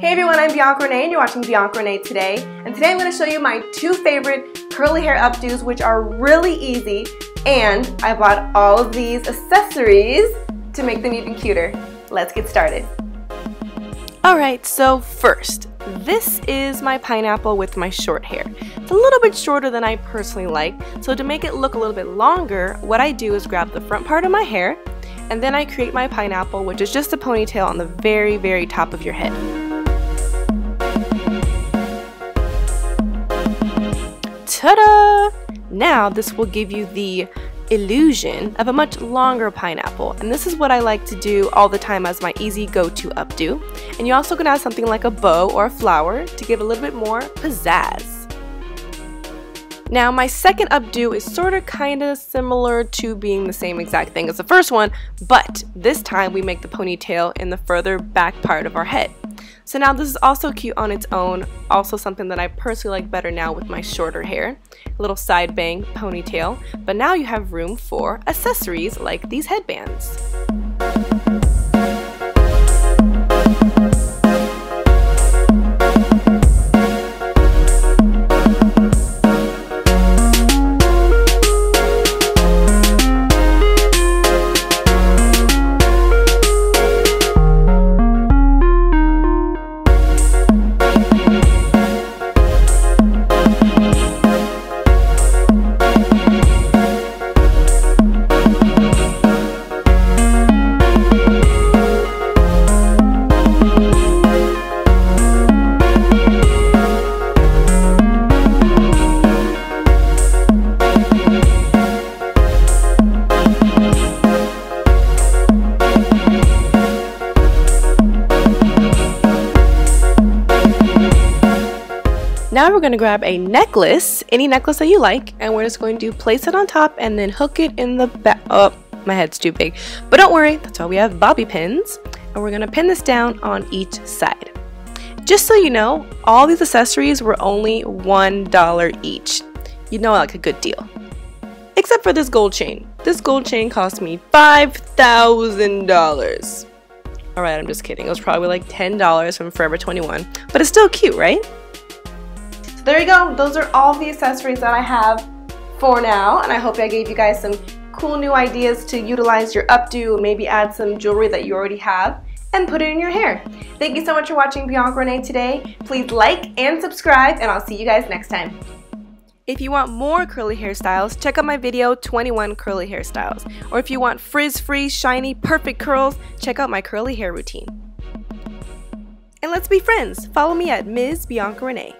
Hey everyone, I'm Bianca Renee and you're watching Bianca Renee Today. And today I'm going to show you my two favorite curly hair updos which are really easy and I bought all of these accessories to make them even cuter. Let's get started. Alright, so first, this is my pineapple with my short hair. It's a little bit shorter than I personally like, so to make it look a little bit longer, what I do is grab the front part of my hair, and then I create my pineapple, which is just a ponytail on the very, very top of your head. Ta-da! Now this will give you the illusion of a much longer pineapple and this is what I like to do all the time as my easy go-to updo and you also can add something like a bow or a flower to give a little bit more pizzazz. Now my second updo is sort of kind of similar to being the same exact thing as the first one but this time we make the ponytail in the further back part of our head. So now this is also cute on its own, also something that I personally like better now with my shorter hair. A little side bang ponytail, but now you have room for accessories like these headbands. Now we're going to grab a necklace, any necklace that you like, and we're just going to place it on top and then hook it in the back. Oh, my head's too big. But don't worry, that's why we have bobby pins. And we're going to pin this down on each side. Just so you know, all these accessories were only $1 each. You know I like a good deal. Except for this gold chain. This gold chain cost me $5,000. Alright, I'm just kidding. It was probably like $10 from Forever 21. But it's still cute, right? There you go. Those are all the accessories that I have for now. And I hope I gave you guys some cool new ideas to utilize your updo, maybe add some jewelry that you already have and put it in your hair. Thank you so much for watching Bianca Renee today. Please like and subscribe and I'll see you guys next time. If you want more curly hairstyles, check out my video 21 curly hairstyles. Or if you want frizz-free, shiny, perfect curls, check out my curly hair routine. And let's be friends. Follow me at Ms. Bianca Renee.